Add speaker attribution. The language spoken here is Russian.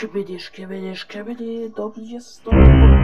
Speaker 1: Шкибиди, шкибиди, шкибиди, дом есть, дом